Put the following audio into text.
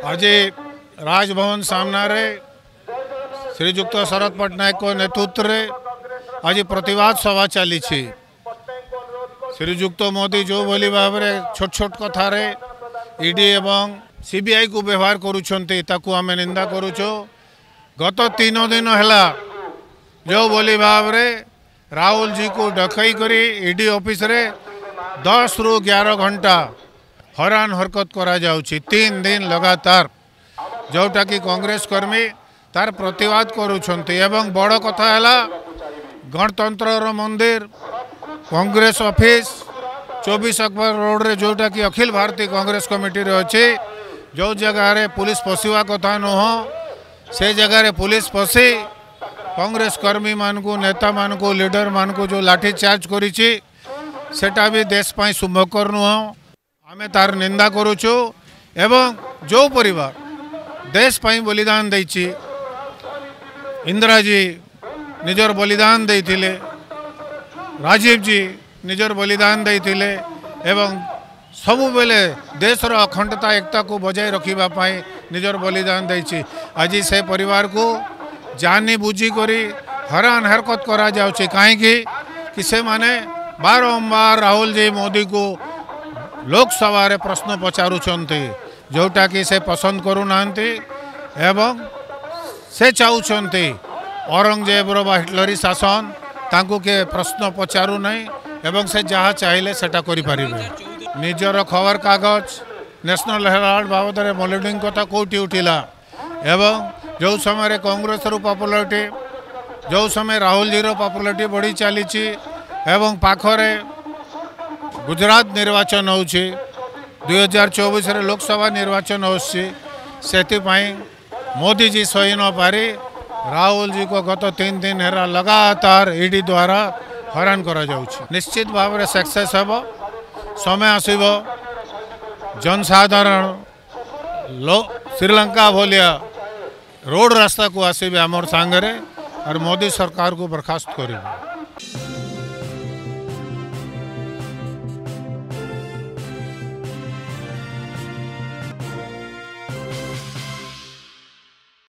आज राजभवन सामने श्रीजुक्त शरद पट्टनायक नेतृत्व में आज प्रतिवाद सभा चली श्रीजुक्त मोदी जो बोली भाव छोट छोट कथार ईडी एवं सीबीआई को व्यवहार करुँच निंदा करुचु गत तीन दिन है जो बोली भाव राहुल जी को डकई करी ईडी ऑफ़िस रे हरान हरकत करा तीन दिन लगातार जोटा कि कांग्रेस कर्मी तार प्रतिवाद एवं बड़ कथा है गणतंत्र मंदिर, कांग्रेस ऑफ़िस चौबीस अकबर रोड रे जोटा कि अखिल भारतीय कांग्रेस कमिटी अच्छे जो जगह रे पुलिस पशिवा कथा नुह, से जगह रे पुलिस पशि कांग्रेस कर्मी मान को नेता मान को लीडर आमे तार निंदा करुचु एवं जो परिवार देश पाई बलिदान देछि इंदिरा जी निजर बलिदान देइथिले राजीव जी निजर बलिदान देइथिले एवं ସବୁବେଳେ ଦେଶର ଅଖଣ୍ଡତା ଏକତାକୁ ବଜାୟ ରଖିବା ପାଇଁ ନିଜର ବଳିଦାନ ଦେଇଛି ଆଜି ସେ ପରିବାରକୁ ଜାନି ବୁଝିକରି ହଇରାଣ ହରକତ କରାଯାଉଛି କାହିଁକି କି ସେମାନେ ବାରମ୍ବାର ରାହୁଲଜୀ ମୋଦିକୁ ଲୋକସଭାରେ ପ୍ରଶ୍ନ ପଚାରୁଛନ୍ତି ଯେଉଁଟାକି ସେ ପସନ୍ଦ କରୁନାହାନ୍ତି ଏବଂ ସେ ଚାହୁଁଛନ୍ତି ଔରଙ୍ଗଜେବର ବା ହିଟଲରୀ ଶାସନ ତାଙ୍କୁ କିଏ ପ୍ରଶ୍ନ ପଚାରୁନାହିଁ ଏବଂ ସେ ଯାହା ଚାହିଁଲେ ସେଟା କରିପାରିବେ ନିଜର ଖବରକାଗଜ ନ୍ୟାସନାଲ୍ ହେରାଲ୍ଡ ବାବଦରେ ମଲିଡିଂ କଥା କେଉଁଠି ଉଠିଲା ଏବଂ ଯେଉଁ ସମୟରେ କଂଗ୍ରେସର ପପୁଲାରିଟି ଯେଉଁ ସମୟ ରାହୁଲଜୀର ପପୁଲାରିଟି ବଢ଼ି ଚାଲିଛି ଏବଂ ପାଖରେ ଗୁଜରାଟ ନିର୍ବାଚନ ହେଉଛି ଦୁଇହଜାର ଚବିଶରେ ଲୋକସଭା ନିର୍ବାଚନ ଆସୁଛି ସେଥିପାଇଁ ମୋଦିଜୀ ସହି ନପାରି ରାହୁଲଜୀକୁ ଗତ ତିନି ଦିନ ହେଲା ଲଗାତାର ଇଡି ଦ୍ୱାରା ହଇରାଣ କରାଯାଉଛି ନିଶ୍ଚିତ ଭାବରେ ସକ୍ସେସ୍ ହେବ ସମୟ ଆସିବ ଜନସାଧାରଣ लो श्रीलंका भलिया रोड रास्ता को आसबे आमर सांगरे और मोदी सरकार को बर्खास्त करेंगे